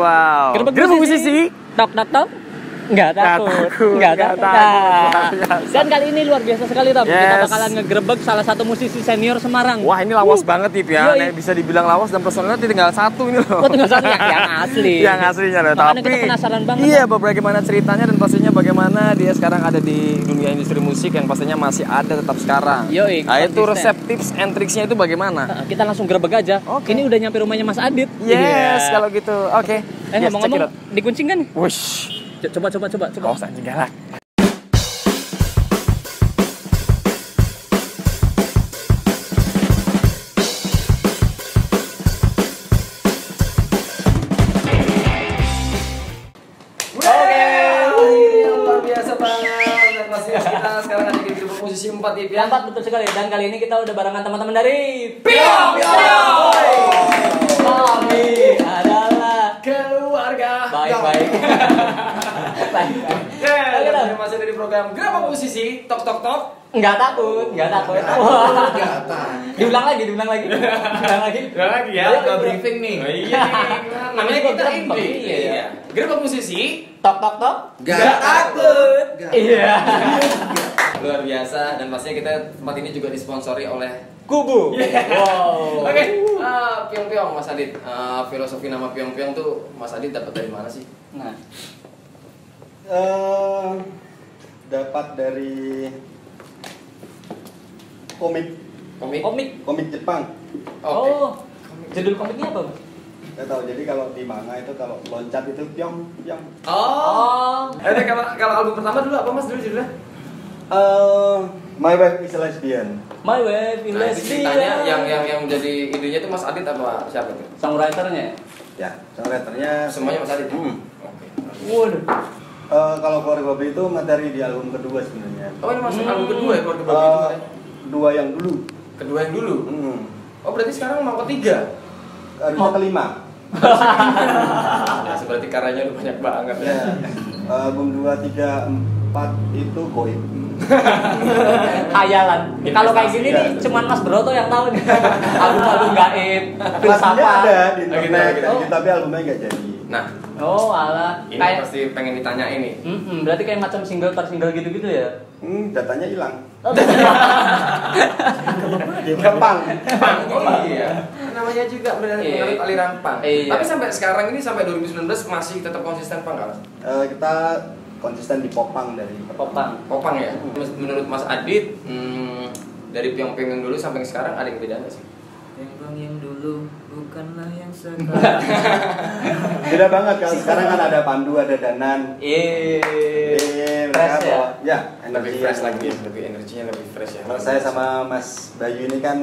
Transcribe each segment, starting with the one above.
Wow. Gerbek musisi. musisi. Tok tok tok. Nggak Nggak takut. takut, Nggak nggak takut. takut. Nah. Biasa. Dan kali ini luar biasa sekali Tom. Kita Yes. bakalan ngegerebek salah satu musisi senior Semarang. Wah ini lawas banget Tip ya, Yoi. Nih, bisa dibilang lawas dan personelnya tinggal satu ini loh. Oh, tinggal satu yang, yang asli. yang aslinya loh. Makanya Tapi kita penasaran banget. Iya, bagaimana ceritanya dan pastinya bagaimana dia sekarang ada di dunia industri musik yang pastinya masih ada tetap sekarang. Yoi, Nah itu resep tips and tricksnya itu bagaimana? Nah, Kita langsung gerebek aja. Oke. Ini udah nyampe rumahnya Mas Adit. Yes, Iya. kalau gitu. Oke. Eh Yes, ngomong-ngomong out. dikuncing kan? Wush. Co- Coba coba coba coba. Kaos anjing galak. Oke, luar biasa banget. Dan masih kita sekarang ada di grup posisi 4 Tip ya. Empat betul sekali. Dan kali ini kita udah barengan teman-teman dari Piong, piong. Kami adalah Keluarga. baik-baik. Baik-baik. Ya, Oke, Tom. masih ada di program Gerabak Musisi Tok Tok Tok. Nggak takut, nggak takut. Wah. Diulang lagi, diulang lagi. Diulang lagi. lagi Ayo, Udah bro. briefing nih. Oh, iya, namanya kita ini. Iya, iya. Gerabak Musisi Tok tok tok. Gak takut. Iya. luar biasa dan pastinya kita tempat ini juga disponsori oleh Kubu. Wow. Oke, ah, Piong Piong Mas Adit. Ah, filosofi nama Piong Piong tuh Mas Adit dapat dari mana sih? Nah, Eh, dapat dari komik Komik. komik. komik Jepang. Oke. Oh. Judul komiknya apa? Mas? Saya tahu. Jadi kalau di manga itu kalau loncat itu piong piong. Oh. Eh, kalau kalau album pertama dulu apa Mas dulu judulnya? Eh, My wife is a lesbian. My wife is Nah, itu ceritanya lesbian. yang yang yang jadi idenya tuh Mas Adit apa siapa tuh? songwriternya. Ya, songwriternya Semuanya Mas Adit. Hmm. Oke. Waduh. Eh, kalau keluarga Bobby itu materi di album kedua sebenarnya. Oh, ini masuk Hmm. album kedua ya keluarga Babi Eh, itu katanya? dua yang dulu. Kedua yang dulu. Hmm. Oh, berarti sekarang mau ketiga. Harusnya kelima. Ya, berarti karyanya udah banyak banget ya. Ya. album 2, 3, 4 itu goib. Hayalan. Kalau kayak gini Iya. nih cuman Mas Broto yang tahu nih. Album-album gaib, Lagunya filsafat. ada di Oh, gitu, internet, gitu. gitu, tapi albumnya nggak jadi. Nah, Oh, alah. ini Kayak pasti pengen ditanya ini. Mm-mm, berarti kayak macam single per single gitu-gitu ya? Hmm, datanya hilang. Oh, Gampang. Pang, iya. Namanya juga benar Iya. menurut aliran pang. Iya. Tapi sampai sekarang ini sampai 2019 masih tetap konsisten pang nggak? Mas? Eh, kita konsisten di popang dari Popang. Popang ya. Menurut Mas Adit, hmm, dari piong piong yang dulu sampai sekarang ada yang beda nggak sih? Yang yang dulu bukanlah yang sekarang. Beda banget kalau sekarang kan ada Pandu, ada Danan. Iya. Eh, Fresh mereka ya? bawa, ya, Lebih energi fresh yang- lagi, lebih energinya lebih fresh ya. Kalau saya sama Mas Bayu ini kan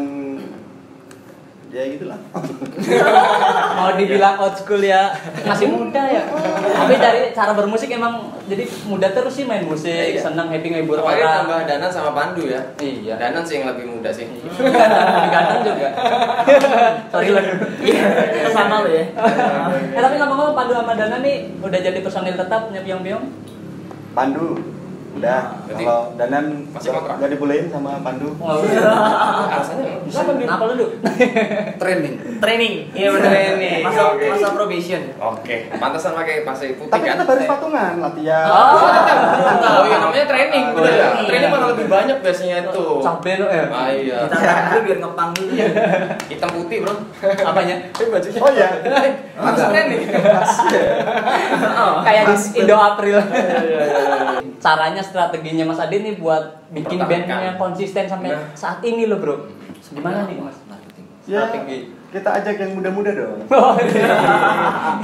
ya gitulah. Mau dibilang old school ya masih muda ya. Tapi dari cara bermusik emang jadi muda terus sih main musik, Iya. senang happy Kemarin orang. tambah Danan sama Pandu ya. Iya. Danan sih yang lebih muda sih. Ganteng juga. Sorry lah. Sama lo ya. Eh tapi ngomong-ngomong Pandu sama Dana nih udah jadi personil tetap Piong Piong. Pandu udah Berarti kalau Danan masih kontrak? nggak dibolehin sama Pandu. Oh, Alasannya Kenapa lu? Kenapa lu? Training. Training. Iya benar. Training, Masa oke. masa probation. Oke, pantesan pakai pasir putih Tapi kan? kita baris patungan latihan. Oh. Oh iya namanya training, Oh, bener ya? iya. Training malah lebih banyak biasanya itu. Sampai lu ya. Ah iya. Kita dulu biar ngepang dulu. Hitam putih bro. Apanya? Eh bajunya. Oh iya. Harus training. Kayak di Indo April. Caranya strateginya Mas Adit nih buat bikin band Mempertahankan. yang konsisten sampai Nah. saat ini loh, Bro. Gimana nih, Mas? Ya, Strategi. kita ajak yang muda-muda dong. Oh,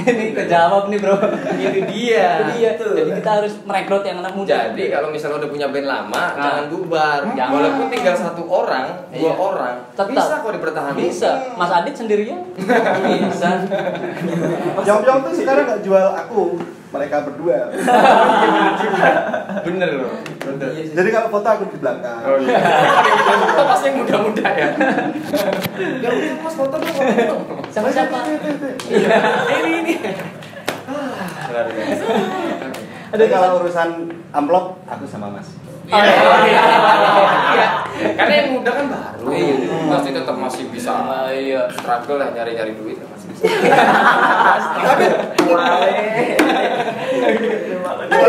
ini kejawab nih, Bro. Itu dia. Itu dia. Jadi kita harus merekrut yang anak muda. Jadi kalau misalnya udah punya band lama, Nah. jangan bubar. Jangan. Walaupun tinggal satu orang, dua Iya. orang, Tetap. bisa kok dipertahankan. Bisa. Mas Adit sendirian? Bisa. Pyong-pyong tuh sekarang nggak jual aku, mereka berdua. Bener loh. Jadi kalau foto aku di belakang. Oh iya. Pasti yang muda-muda ya. Ya udah mas foto dong. Sama siapa? Ini ini. Biasa. Jadi kalau urusan amplop, aku sama Mas. Oh, iya. Iya. Karena yang muda kan baru. Iya. Pasti tetap masih bisa iya. struggle lah nyari-nyari duit masih bisa. Tapi gua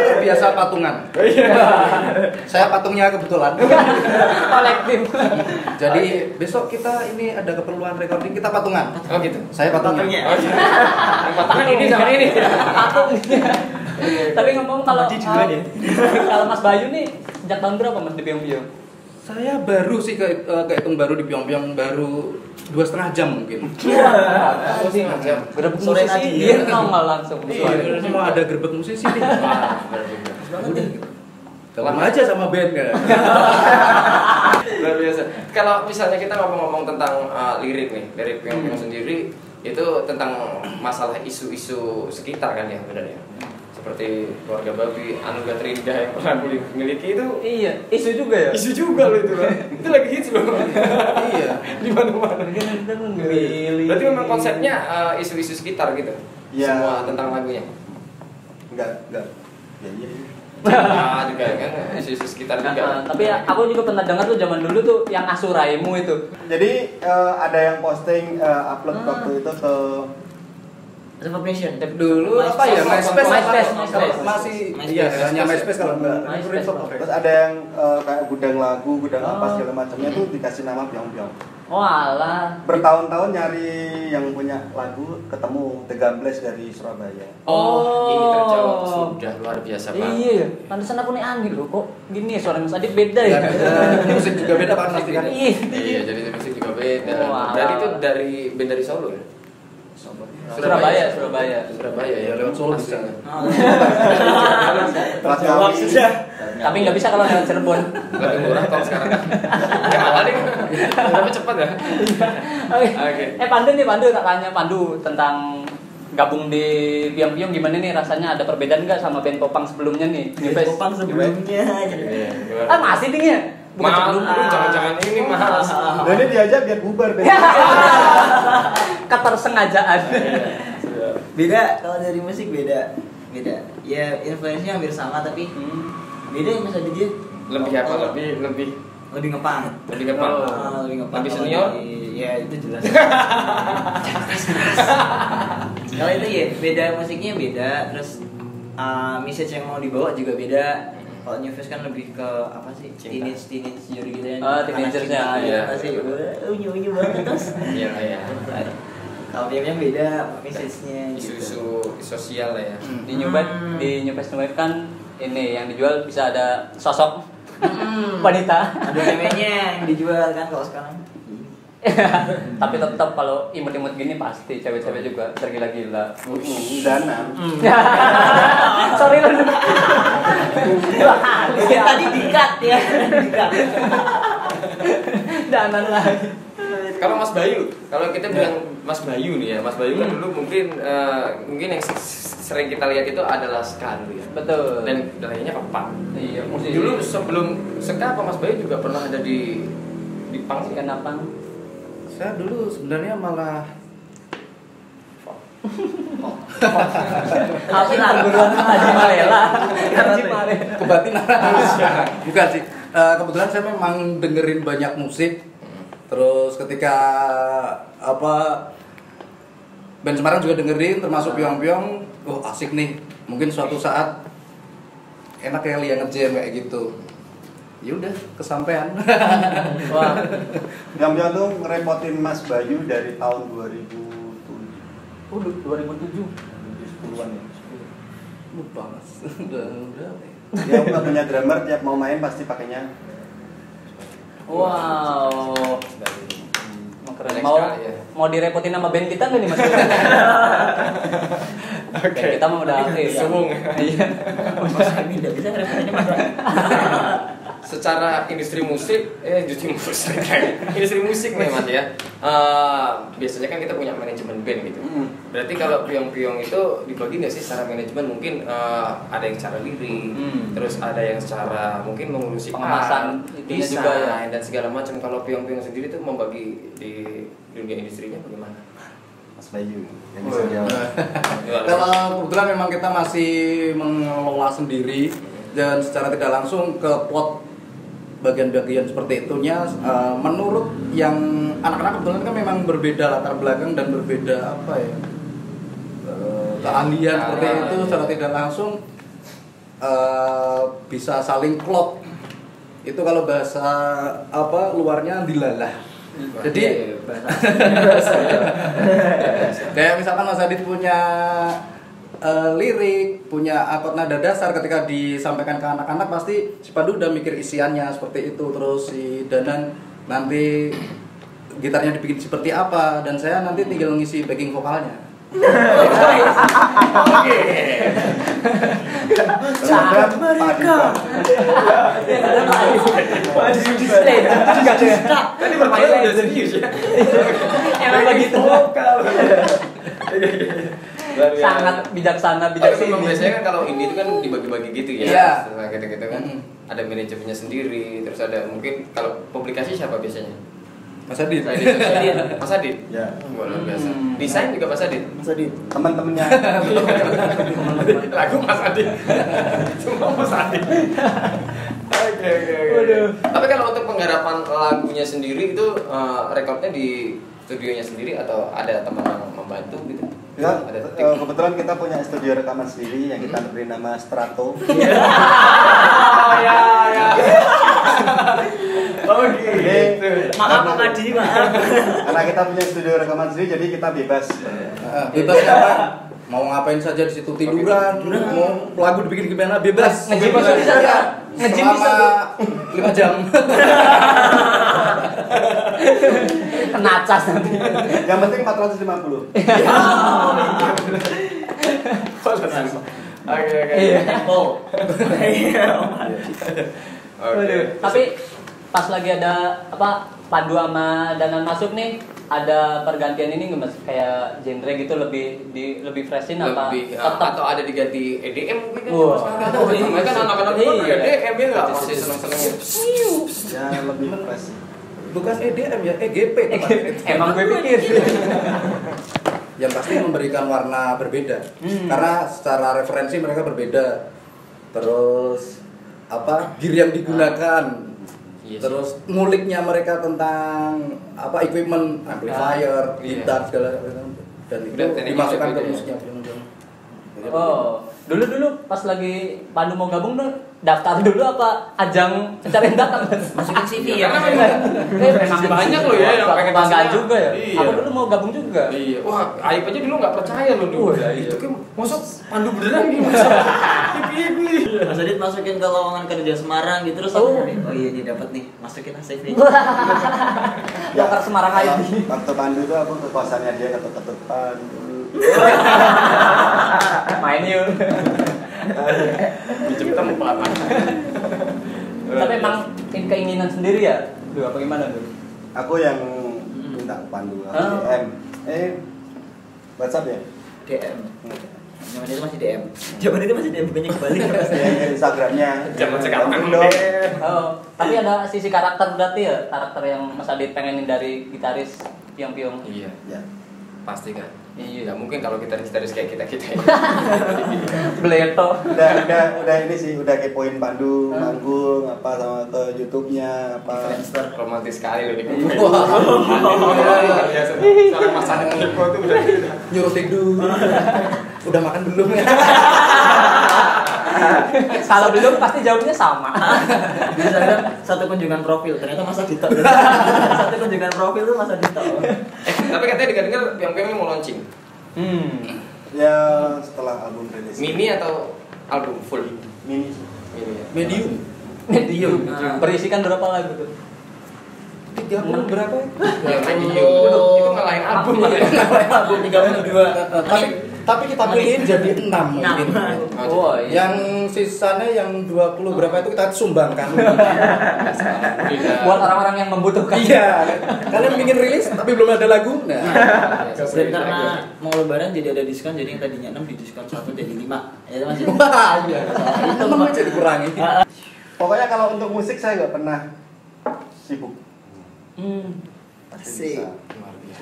terbiasa patungan. Saya patungnya kebetulan. Kolektif. Jadi besok kita ini ada keperluan recording kita patungan. Oh gitu. Saya patungnya. Patungnya. Oh. Yang patungan ini sama ini. Patung. Tapi ngomong kalau dia. kalau Mas Bayu nih sejak tahun berapa Mas di Pyongyang? Saya baru sih ke eh, kehitung baru di Pyongyang baru dua setengah jam mungkin. Aku sih macam. Gerbek Sore musisi tadi, dia ya. nongol langsung. Iya, semua ada gerbek musisi nih. Wah. Udah gitu. Aja sama band kan. Luar biasa. Kalau misalnya kita ngomong-ngomong tentang uh, lirik nih, lirik yang Hmm. sendiri itu tentang masalah isu-isu sekitar kan ya benar ya. Seperti keluarga babi, anugerah terindah yang pernah aku miliki itu Iya, isu juga ya. isu juga loh itu loh. itu lagi hits loh. Iya. Di mana-mana. Milih. Berarti memang konsepnya uh, isu-isu sekitar gitu. Ya. Semua tentang lagunya. Enggak, enggak. Ya iya. Ah, juga kan isu-isu sekitar Nah, juga. tapi aku juga pernah dengar tuh zaman dulu tuh yang asuraimu itu. Jadi eh, ada yang posting eh, upload Ah. waktu itu ke Information. dulu apa ya MySpace MySpace, masih iya hanya MySpace kalau enggak terus ada yang eh, kayak gudang lagu gudang apa Oh. segala macamnya tuh dikasih nama Pyong Pyong Oh alah. bertahun-tahun nyari yang punya lagu ketemu The Gambles dari Surabaya Oh. ini terjawab sudah luar biasa banget. Iya, ya. pantesan aku nih aneh loh kok gini ya suara Mas Adit beda ya. Eh, musik juga beda pasti kan Iya. Iya, jadi musik juga beda. Wah. Berarti itu dari band dari Solo ya? Surabaya, Surabaya. Surabaya ya, lewat Solo bisa. Jawab sudah. Tapi nggak bisa kalau lewat Cirebon. Lebih murah tol sekarang. Ya mahal nih. Tapi cepat ya. Oke. Oke. Eh Pandu nih Pandu tak tanya Pandu tentang gabung di Piang Piang gimana nih rasanya ada perbedaan nggak sama band Popang sebelumnya nih? Nifes? Popang sebelumnya. Iya? Ah masih nih ya? Bukan sebelum. jangan-jangan ini mahal. Dan ini diajak biar bubar deh. Ketersengajaan. Beda kalau dari musik beda. Beda. Ya influence-nya hampir sama tapi Hmm. beda ya Mas Adit ya. Lebih apa? Oh, Lebih lebih Lebih ngepang. lebih gampang. Ah, lebih ngepang. Lebih senior. di- Ya itu jelas. Kalau itu ya beda musiknya beda terus uh, message yang mau dibawa juga beda. Kalau New Face kan lebih ke apa sih? Cinta. Teenage teenage gitu ya. Oh, teenagersnya, iya. apa sih? Unyu unyu banget terus. Iya, iya. Kalau yang yang beda message-nya gitu. Isu-isu sosial lah ya. Di Nyubet, Hmm. di Nyubet Nyubet kan ini yang dijual bisa ada sosok Hmm. wanita. Ada namanya yang dijual kan kalau sekarang. Tapi tetap kalau imut-imut gini pasti cewek-cewek juga tergila-gila. Dana. Sorry lu. Ya. tadi dikat ya. Dikat. Danan lagi. Kalau Mas Bayu, kalau kita bilang Mas Bayu nih ya, Mas Bayu kan dulu mungkin eh, mungkin yang sering kita lihat itu adalah ska dulu ya. Betul. Dan lainnya papa. iya, musisi. Dulu sebelum ska apa Mas Bayu juga pernah ada di di pang sih kan? kenapa? Saya dulu sebenarnya malah perguruan Haji Malela? Haji Malela. kebatinan bukan sih Eh, kebetulan saya memang dengerin banyak musik terus ketika apa band Semarang juga dengerin termasuk Pyong oh asik nih. Mungkin suatu saat enak ya lihat ngejam kayak gitu. Ya udah kesampaian. Wah, Pyong Pyong tuh ngerepotin Mas Bayu dari tahun 2007 udah 2007. 10-an ya. Lupa mas. Udah, udah. dia nggak punya drummer tiap mau main pasti pakainya Wow. Mau keren. Mau sekali ya. mau direpotin sama band kita nggak nih mas? Oke. Band kita mah udah aktif. Sumung. Iya. Mas Amin tidak bisa referensinya Mas. Secara industri musik, eh industri musik, industri musik nih Mas ya. Eh, biasanya kan kita punya manajemen band gitu. Mm. Berarti kalau piong-piong itu dibagi nggak sih secara manajemen mungkin eh, ada yang secara lirik, Hmm. terus ada yang secara mungkin mengurusi Pengemasan desain juga ya. dan segala macam. Kalau piong-piong sendiri tuh membagi di dunia industrinya bagaimana? Mas Bayu yang bisa jawab? Kalau kebetulan memang kita masih mengelola sendiri dan secara tidak langsung ke plot bagian-bagian seperti itunya eh, menurut yang anak-anak kebetulan kan memang berbeda latar belakang dan berbeda apa ya eh, keahlian seperti Ah, itu iya. secara tidak langsung eh, bisa saling klop itu kalau bahasa apa luarnya dilalah jadi Iya, bahasa. kayak misalkan Mas Adit punya eh, lirik, punya akord nada dasar ketika disampaikan ke anak-anak pasti si Pandu udah mikir isiannya seperti itu terus si Danan nanti gitarnya dibikin seperti apa dan saya nanti tinggal ngisi backing vokalnya. Sedangkan mereka Tadi bermain udah serius ya. Emang begitu. Sangat bijaksana, Oh, bijaksana. biasanya kan kalau indie itu kan dibagi-bagi gitu ya. Iya. Setelah gitu-gitu kan. Mm. Ada manajemennya sendiri, terus ada mungkin kalau publikasi siapa biasanya? Mas Adit. Mas Adit. Mas Adit. Ya. Luar biasa. Hmm. Desain juga Mas Adit. Mas Adit, teman-temannya Lagu Mas Adit. Semua Mas Adit. Oke oke oke. Tapi kalau untuk penggarapan lagunya sendiri itu eh, rekodnya di studionya sendiri atau ada teman yang membantu gitu? Ya, Ada tim. kebetulan kita punya studio rekaman sendiri yang kita beri nama Strato. Oh ya ya. Oh gitu. Maaf Pak Adi, maaf. Karena kita punya studio rekaman sendiri, jadi kita bebas. Ah, bebas apa? Mau ngapain saja di situ tiduran, mau lagu dibikin gimana bebas. Nge-gym Bebas. bisa, bisa. Nge-gym bisa, Selama lima jam. Kena cas nanti. Yang penting 450. Oke oke. Iya. Oke. Waduh, Tapi pas lagi ada apa Pandu sama Danan masuk nih ada pergantian ini nggak mas kayak genre gitu lebih di lebih freshin apa lebih tetap atau ada diganti EDM mungkin kan sekarang. Ada namanya kan anak-anak dulu kan Iya. EDM ya nggak masih seneng-senengnya. Ya lebih fresh. Bukan EDM ya, EGP. tepatnya. emang gue pikir yang pasti memberikan warna berbeda Hmm. karena secara referensi mereka berbeda terus apa gear yang digunakan Iya sih. terus nguliknya mereka tentang apa equipment amplifier Iya. gitar segala macam dan itu dimasukkan ke beda ya. musiknya oh dulu dulu pas lagi Pandu mau gabung tuh daftar dulu apa ajang pencarian bakat mas Masukin CV ya. Memang Eh, banyak loh ya yang pengen banggaan juga ya Iya. aku dulu mau gabung juga Iya, wah Aib aja dulu nggak percaya loh dulu. Wah, iya. Itu kan masuk pandu beneran nih masuk. Pipi Mas Adit masukin ke lowongan kerja Semarang gitu terus Oh. oh iya dia dapat nih masukin CV Bakar Semarang ID Waktu Pandu itu aku ke kosannya dia ketut-ketut Pandu. main yuk Pinjam tempat. tapi emang ini keinginan sendiri ya Duh, apa gimana tuh Aku yang minta ke Pandu, aku Ah. DM. Eh, WhatsApp ya? DM zaman itu masih DM zaman itu masih DM bukannya kebalik Ya, ya, Instagramnya. Zaman sekarang dong. dong. Oh, tapi ada sisi karakter berarti ya, karakter yang Mas Adit pengenin dari gitaris piong-piong. Iya, Ya. Pasti kan. Iya. Nggak mungkin kalau kita gitaris kayak kita kita. Bleto. Udah, udah, udah ini sih, udah kepoin Pandu, manggung, apa sama ke YouTube-nya, apa. Friendster Romantis sekali loh ini. Luar biasa. Seorang Mas tuh udah nyuruh tidur udah makan belum ya Kalau belum pasti jawabnya sama. bisa kan satu kunjungan profil ternyata masa Adit satu kunjungan profil tuh masa Adit Eh, tapi katanya dengar-dengar piang-piang ini mau launching. Hmm. Ya, setelah album rilis. Mini atau album full? Mini. Mini ya. medium Medium. Ah. Berisikan berapa lagu tuh? tiga puluh berapa ya Ya, medium. Itu ngalahin album lah ya. album 32 tapi tapi kita pilihin jadi enam mungkin. Oh, iya. yang sisanya yang 20 berapa itu kita sumbangkan. Buat orang-orang yang membutuhkan. iya. Kalian ingin rilis tapi belum ada lagu? Nah. Dan karena mau lebaran jadi ada diskon jadi yang tadinya 6 di diskon 1 jadi 5 ya itu masih wah iya. Itu mah jadi kurangi Pokoknya kalau untuk musik saya nggak pernah sibuk. Hmm. Biasa.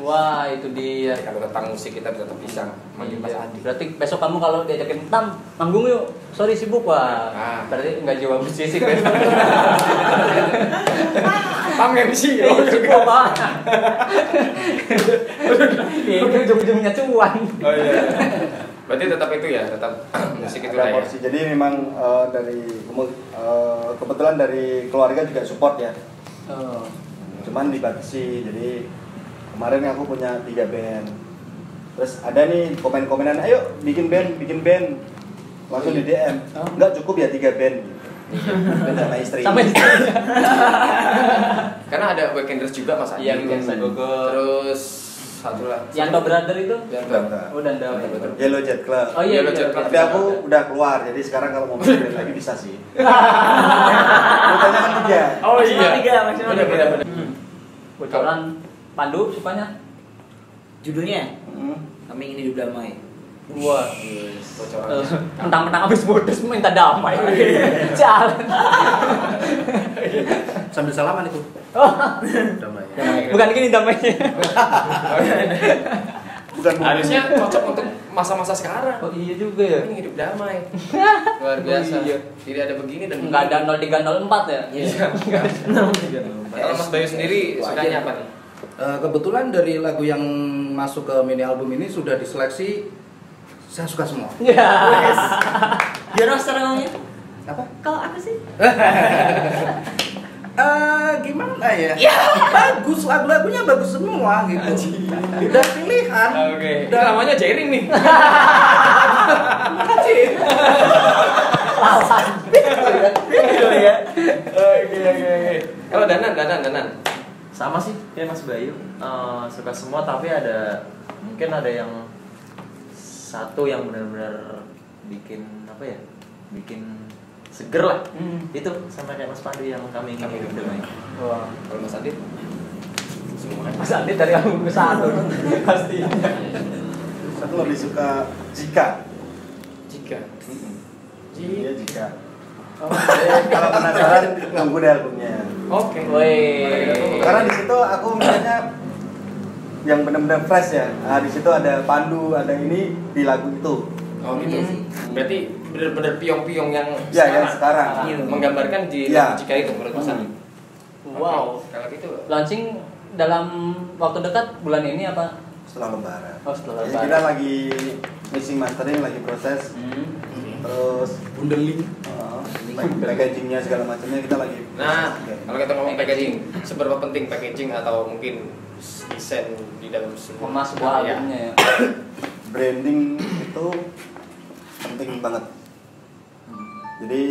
Wah, itu dia. Jadi kalau tentang musik kita tetap bisa manggil Mas Iya. Adi. Berarti besok kamu kalau diajakin tam manggung yuk. Sorry sibuk wah. Ah. Berarti enggak jiwa musisi kan. Pam MC. Iya, sibuk Pak. Ini ujung-ujungnya cuan. Oh iya. Berarti tetap itu ya, tetap musik itu ya. porsi. Jadi memang eh, dari eh, kebetulan dari keluarga juga support ya. Oh. Cuman dibatasi. Jadi kemarin aku punya tiga band. Terus ada nih komen-komenan, ayo bikin band, bikin band. Langsung di DM. Oh. Enggak cukup ya tiga band. Band sama istri. Sampai Karena ada weekenders juga Mas Adi. Iya, Weekenders juga. Terus satu lah. Yanto Brother itu? Yanto. Enggak. Oh, dan ada. Yellow Jet Club. Oh iya, Yellow iya, Jet iya. Club. Tapi aku udah keluar, jadi sekarang kalau mau bikin band lagi bisa sih. Rutenya kan tiga. Oh Maksimal iya. tiga, maksimal tiga. benar, benar. Hmm. Pandu sukanya? Judulnya Hmm. kami ingin hidup damai. Wah. Bocoran. Eh, Mentang-mentang habis putus minta damai. Jalan. Sambil salaman itu. Oh, Damai. bukan gini damainya. Bukan Harusnya cocok untuk masa-masa sekarang. Oh iya juga ya. Ini hidup damai. Luar biasa. Oh, iya. Tidak ada begini dan Enggak ada 0304 ya? Iya. Kalau Mas Bayu sendiri sukanya apa nih? Eh, kebetulan dari lagu yang masuk ke mini album ini sudah diseleksi saya suka semua. Ya. Gimana mas cara ngomongnya? Apa? Kalau aku sih Eh gimana ya? Bagus lagu-lagunya bagus semua gitu. Udah pilihan. Oke. Ini Udah namanya Jering nih. Gitu ya. Oke oke oke. Kalau Danan, Danan, Danan. Sama sih kayak Mas Bayu Eh, suka semua tapi ada mungkin ada yang satu yang benar-benar bikin apa ya bikin seger lah Hmm. itu sama kayak Mas Pandu yang kami ingin Kami hidup ingin damai Wah. Kalau Mas Adit? Semua. Mas Andi dari album ke satu pasti. Satu lebih suka Jika. Jika. Iya Jika. Jadi kalau penasaran nunggu deh albumnya. Oke. Woi. Karena di situ aku misalnya yang benar-benar fresh ya. Nah, di situ ada Pandu, ada ini di lagu itu. Oh gitu. Iya sih. Berarti benar-benar piong-piong yang Ya, yang sekarang. Iya, menggambarkan di Iya. jika itu menurut Mas Adi. Wow. Kalau gitu. Launching dalam waktu dekat bulan ini apa? Setelah lebaran. Oh, setelah Jadi lebaran. kita lagi mixing mastering, lagi proses. Hmm. Terus bundeling. uh, packagingnya segala macamnya kita lagi. Nah, kalau kita ngomong packaging, seberapa penting packaging atau mungkin desain di dalam sebuah sebuah karya? albumnya ya. branding itu penting banget. Jadi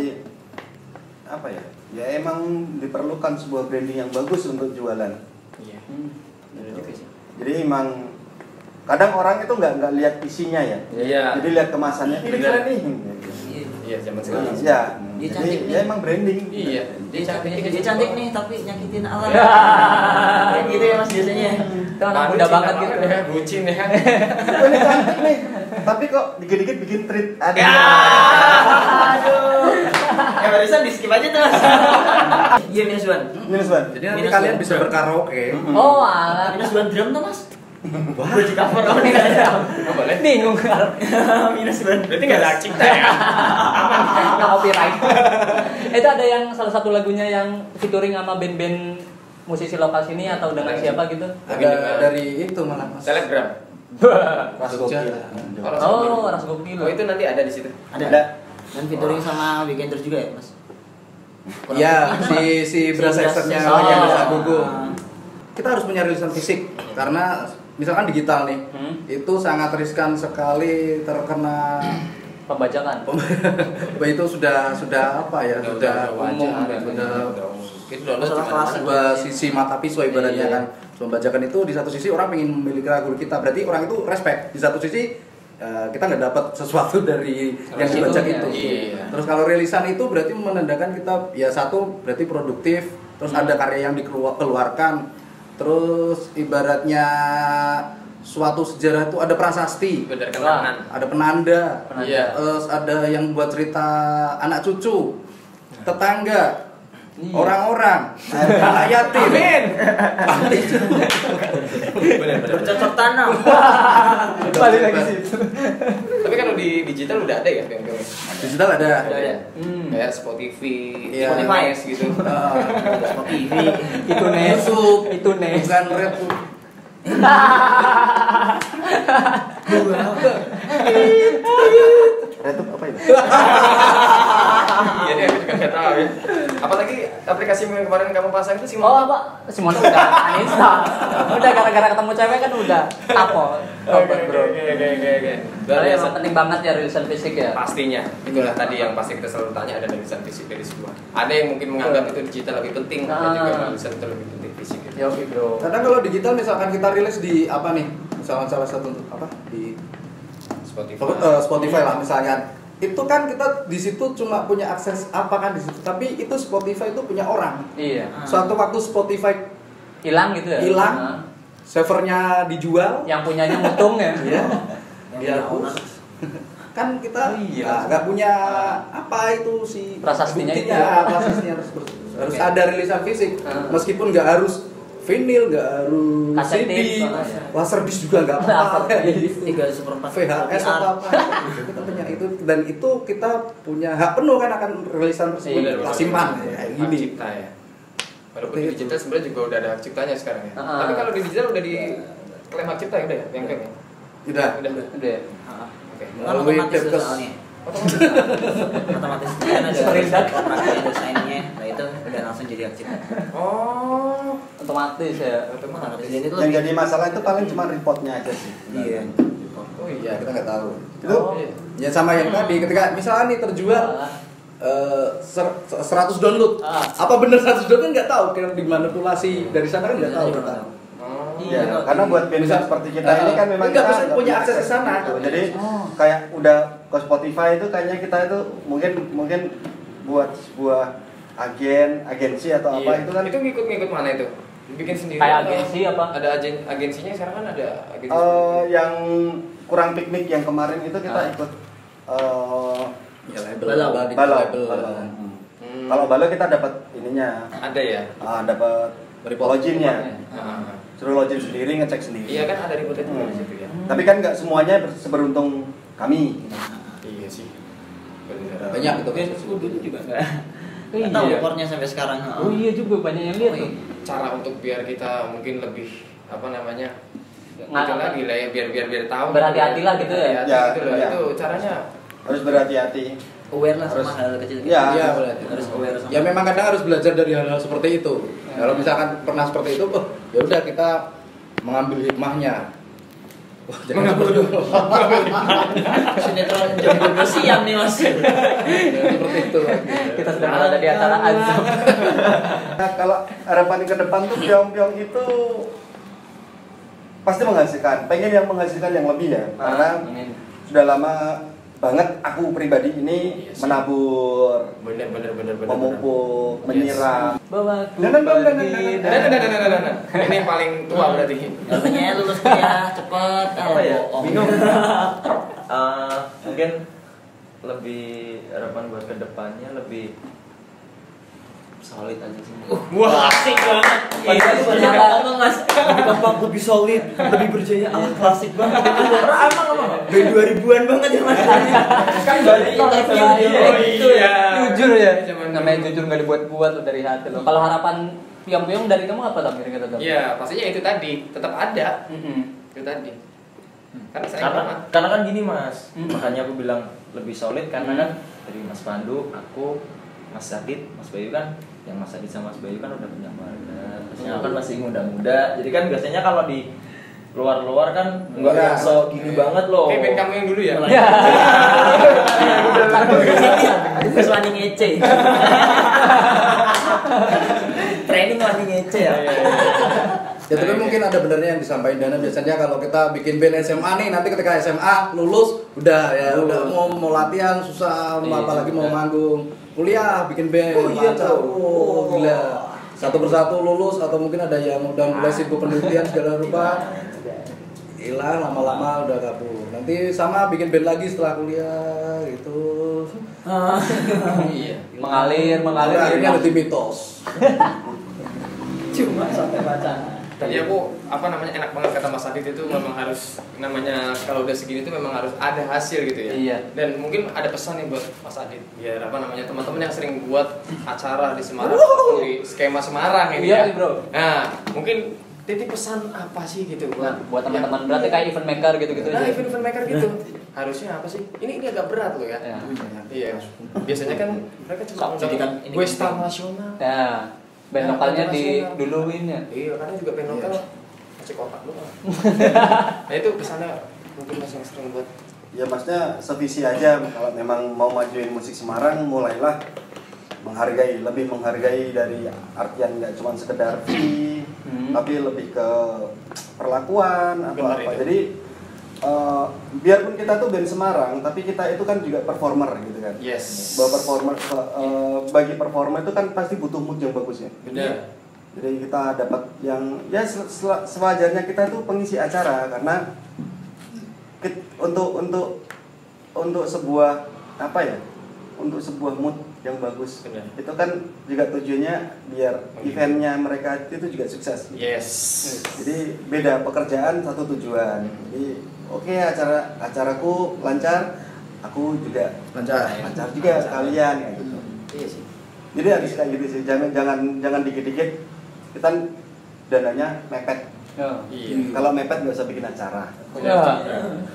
apa ya? Ya emang diperlukan sebuah branding yang bagus untuk jualan. Iya. Hmm. Benar juga sih. Jadi emang kadang orang itu nggak nggak lihat isinya ya. Iya. Jadi lihat kemasannya, ini keren nih. Iya. Iya, zaman sekarang. Ya, Dia jadi cantik ya nih. emang branding. Iya. Dia cantik, dia cantik nih tapi nyakitin alam. Ya. Kayak gitu ya mas biasanya. Itu anak muda banget gitu. ya, bucin ya. Ini cantik nih. Tapi kok dikit-dikit bikin treat. Aduh. Ya. Aduh. Ya barusan di skip aja tuh mas. Iya minus one. Minus one. Jadi nanti kalian bisa berkaraoke. Oh, alah. Minus one drum tuh mas. Wah. Di cover kamu nih nggak ada. Nggak boleh. Bingung Minus one. Berarti nggak ada hak cipta ya? nggak copyright. itu ada yang salah satu lagunya yang featuring sama band-band musisi lokal sini atau dengan siapa gitu? Ada dari itu malah mas. Telegram. Ras gokil. Oh, Ras Gokil. Oh itu nanti ada di situ. Ada. Ada. Dan featuring sama Weekenders juga ya mas. Ya, si si Brass yang Oh. Kita harus punya rilisan fisik karena misalkan digital nih, Hmm. itu sangat riskan sekali terkena Pembajakan. Bah, itu sudah sudah apa ya Udah- sudah, udah wajar, umum udah- sudah. Itu Masalah kelas. sebuah sisi mata pisau ibaratnya Iya. kan pembajakan itu di satu sisi orang ingin memiliki lagu kita berarti orang itu respect di satu sisi eh, kita nggak dapat sesuatu dari yang Dari dibajak situnya, itu iya. terus kalau rilisan itu berarti menandakan kita ya satu berarti produktif terus ada karya yang dikeluarkan terus ibaratnya suatu sejarah itu ada prasasti Bener kenangan. ada penanda Penanda. Iya. terus ada yang buat cerita anak cucu tetangga Iya. orang-orang rakyat Amin. Bercocok tanam. Balik lagi situ. Tapi kalau di digital udah ada ya film-filmnya. digital ada Ada ya. Hmm. Kayak Spotify, Iya. Spotify gitu. Ah, TV. Itu Nes. Itu Nes. bukan rap Retup apa itu? Iya deh, aku juga nggak tahu ya. Apalagi aplikasi yang kemarin kamu pasang itu sih Oh apa? Simon udah uninstall. Udah gara-gara ketemu cewek kan udah tapo. Oke oke oke oke oke emang penting banget ya rilisan fisik ya. Pastinya, itulah tadi yang pasti kita selalu tanya ada rilisan fisik dari sebuah. Ada yang mungkin menganggap itu digital lebih penting, ada juga Ah. rilisan itu lebih penting fisik. gitu. Ya oke bro. kadang kalau digital misalkan kita rilis di apa nih misalkan salah satu untuk apa di Spotify. Spotify lah misalnya itu kan kita di situ cuma punya akses apa kan di situ tapi itu Spotify itu punya orang Iya. suatu waktu Spotify Hilang gitu ya. hilang Nah. servernya dijual Yang punyanya mutung ya. ya Yang ya kan kita Oh, iya. nggak nggak punya apa itu si Prasastinya itu. buktinya, prasastinya harus harus Oke. ada rilisan fisik Ah. meskipun nggak harus vinyl nggak harus Kaset CD oh, iya. laserdisc juga nggak apa-apa Tiga seperempat. VHS apa apa kita punya itu dan itu kita punya hak penuh kan akan rilisan tersebut Iya, kita simpan ya, Hak gini cipta ya. Walaupun di digital sebenarnya juga udah ada hak ciptanya sekarang ya. Ah. Tapi kalau di digital udah di klaim hak cipta ya udah ya, yang klaim ya. udah Udah. Udah. Ah. Oke. Kan Melalui Depkes. Otomatis. Otomatis kan ada kontraknya, ada sign-nya. Nah itu udah langsung jadi hak cipta. Oh. Otomatis ya. Otomatis. Itu Yang jadi masalah itu paling cuma reportnya aja sih. Iya. Oh ya iya. kita nggak tahu Itu Oh, iya. ya sama yang tadi ketika misalnya nih terjual eh, ser- 100 download Ah. apa bener 100 download kan nggak tahu kan dimanipulasi dari sana kan nggak tahu Iya, kita Oh. Iya. Ya, karena buat band Bisa- seperti kita eh, ini kan memang enggak, kita nggak punya akses ke sana. gitu. Jadi Oh. kayak udah ke Spotify itu kayaknya kita itu mungkin mungkin buat sebuah agen, agensi atau apa Iya. itu kan Itu ngikut-ngikut mana itu? Bikin sendiri. Kayak agensi apa? Ada agen agensinya sekarang kan ada agensi. eh, yang kurang piknik yang kemarin itu kita Ah. ikut eh, ya label. Balau. Hmm. Kalau Balo kita dapat ininya, ada ya. ah, dapat Report. loginnya, Ah. suruh login sendiri, ngecek sendiri. Iya kan ada ributnya juga di Hmm. situ ya. Tapi kan nggak semuanya ber- seberuntung kami. Iya sih. Banyak itu kan dulu juga enggak. Iya. Tahu sampai sekarang. Oh iya juga banyak yang lihat Oh, tuh. iya. Cara untuk biar kita mungkin lebih apa namanya? Itu lagi lah ya biar biar biar tahu. Berhati-hatilah gitu ya. Ya, gitu loh. ya. Itu caranya. Harus berhati-hati. Aware lah sama Harus- hal kecil. Iya. Iya, berarti. Harus aware sama. ya memang kadang harus belajar dari hal-hal seperti itu kalau misalkan pernah seperti itu oh ya udah kita mengambil hikmahnya Wah, jangan. Sinetron jam 12 siang nih mas. Jangan seperti itu Kita sedang berada di antara azab. Nah, kalau harapan ke depan tuh piong-piong itu pasti menghasilkan. Pengen yang menghasilkan yang lebih ya. Karena Ingin. sudah lama banget aku pribadi ini Iya sih. menabur, Bener bener bener bener. memupuk, Yes. menyiram. Bawa Dan, dan, dan, dan, dan, pergi dan, Nah, nah, nah, nah, nah, nah, nah. Ini yang paling tua berarti. Katanya lulus kuliah cepet. apa ya bingung Eh, mungkin lebih harapan buat ke depannya lebih solid aja sih Wah. Klasik banget. Iya, Iya, itu banyak ngomong mas. Gampang lebih solid, lebih berjaya. Ah, klasik banget. Itu emang emang. Dari 2000-an banget ya mas. Kan Dari interview Iya, dia Oh, gitu iya. ya. Jujur ya. Zaman Namanya jujur nggak dibuat-buat lo dari hati lo. Kalau harapan piang-piang dari kamu apa tam kira-kira tam? Iya, pastinya itu tadi tetap ada. Itu tadi. Karena saya karena banget. karena kan gini mas Hmm. makanya aku bilang lebih solid karena Hmm. kan dari Mas Pandu aku Mas Sadit Mas Bayu kan yang Mas Sadit sama Mas Bayu kan udah punya keluarga terusnya aku kan masih muda-muda jadi kan biasanya kalau di luar-luar kan nggak Iya. yang so gini banget loh Kayak band kamu yang dulu ya. Ya. Terus wani ngece. Training wani ngece ya. Ya tapi mungkin ada benernya yang disampaikan Dana. Biasanya kalau kita bikin band SMA nih nanti ketika SMA lulus udah ya udah mau mau latihan susah Iya, apalagi mau juga. manggung kuliah bikin band Oh, iya, tuh. oh, gila. Satu persatu lulus atau mungkin ada yang udah mulai sibuk penelitian segala rupa. Hilang lama-lama udah kabur nanti sama bikin band lagi setelah kuliah gitu. Iya. Mengalir, mengalir. Akhirnya hilang. ada tim mitos. Cuma sampai wacana. Tadi aku apa namanya enak banget kata Mas Adit itu memang harus namanya kalau udah segini tuh memang harus ada hasil gitu ya. Iya. Dan mungkin ada pesan nih buat Mas Adit biar apa namanya teman-teman yang sering buat acara di Semarang di skema Semarang ini Iya, ya. bro. Nah, mungkin titik pesan apa sih gitu Nah, buat teman-teman berarti kayak event maker gitu-gitu Nah, aja. event event maker gitu. Harusnya apa sih? Ini ini agak berat loh ya. Ya. Iya. Biasanya kan mereka cuma Jadi kan ini nasional. Ya, band lokalnya internasional. di duluin ya. Iya, karena juga band lokal masih kotak doang. nah itu pesannya mungkin masih yang sering buat Ya maksudnya sevisi aja kalau memang mau majuin musik Semarang mulailah menghargai lebih menghargai dari artian nggak cuma sekedar fee Hmm. tapi lebih ke perlakuan atau Benar apa itu. jadi eh, biarpun kita tuh band Semarang tapi kita itu kan juga performer gitu kan yes. bahwa performer eh, bagi performer itu kan pasti butuh mood yang bagus ya Benar. jadi kita dapat yang ya se- se- sewajarnya kita tuh pengisi acara karena untuk untuk untuk sebuah apa ya untuk sebuah mood yang bagus Benar. itu kan juga tujuannya biar eventnya mereka itu juga sukses Yes. jadi beda pekerjaan satu tujuan jadi oke acara acaraku lancar aku juga lancar lancar juga sekalian kayak gitu Iya sih. jadi harus kayak gitu sih jangan jangan jangan dikit-dikit kita dananya mepet Ya. Iya. kalau mepet nggak usah bikin acara Ya.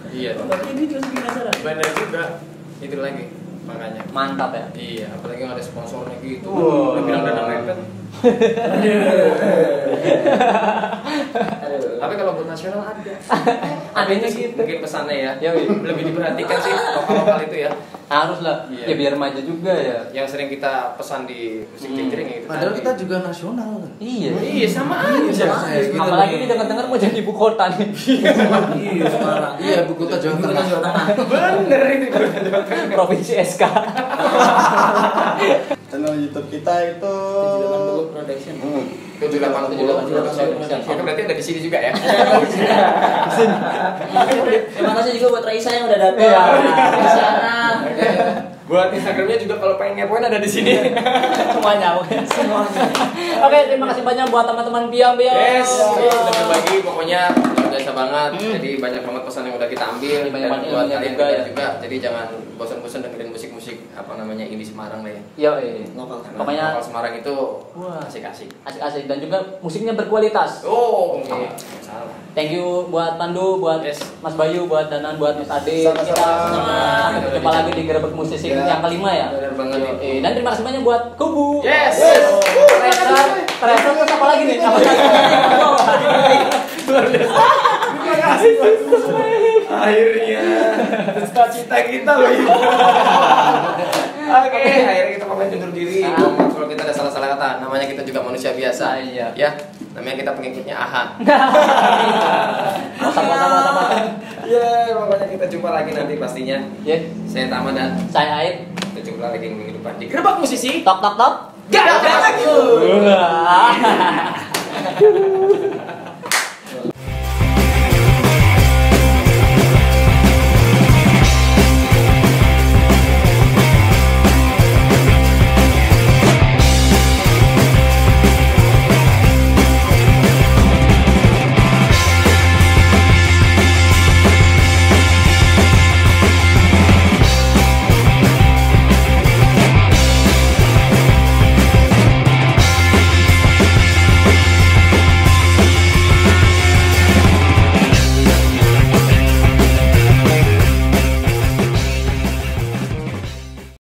Iya. Berarti ini terus bikin acara. Benar juga. Itu lagi makanya. Mantap ya. Iya, apalagi nggak ada sponsornya gitu. Wow. Udah bilang dana mepet. Tapi kalau buat nasional ada. Adanya gitu. Mungkin pesannya ya. Yoi. Lebih diperhatikan sih lokal-lokal itu ya. Harus lah. Iya. Ya biar maju juga ya. Yang sering kita pesan di musik Hmm. jengkring ya itu. padahal tadi. kita juga nasional kan Iya. Iya sama aja. sama aja. gitu Apalagi nih. ini dengar-dengar mau jadi ibu kota nih. Iya, Semarang. iya buku kota Jawa Tengah Bener itu. Provinsi SK. channel YouTube kita itu 78 Bogor Production. Hmm. 78 Oke, berarti ada di sini juga ya. Terima kasih juga buat Raisa yang udah datang di sana. Buat Instagramnya juga kalau pengen ngepoin ada di sini. Semuanya. Oke. Semuanya. Oke, terima kasih banyak buat teman-teman biang-biang. Yes, Iya. udah berbagi pokoknya luar biasa banget. Jadi banyak banget pesan yang udah kita ambil banyak dan banget buat kalian juga ya. Jadi jangan bosan-bosan dengerin musik-musik apa namanya indie Semarang deh. Yo, eh. Lokal. Karena Pokoknya lokal Semarang itu Wah. asik-asik. asik-asik dan juga musiknya berkualitas. Oh, Oke. nggak salah. Thank you buat Pandu, buat Yes. Mas Bayu, buat Danan, buat Mas Ade. Sama-sama. Kita sama jumpa lagi di Gerebek Musisi Ya. yang kelima ya. Benar banget. Eh. Dan terima kasih banyak buat Kubu. Yes. Treasure, treasure terus apa lagi nih? Apa lagi? Terima kasih akhirnya. Cita cita kita loh oke. Akhirnya kita pamit undur diri. Kalau kita ada salah salah kata namanya kita juga manusia biasa. Iya. Ya namanya kita pengikutnya aha. Sama sama sama. Ya pokoknya kita jumpa lagi nanti pastinya. Ya. Saya Tama dan saya Aib kita jumpa lagi minggu depan. Di gerbang musisi. Top, top, top. Gak ada lagi. Uhuh.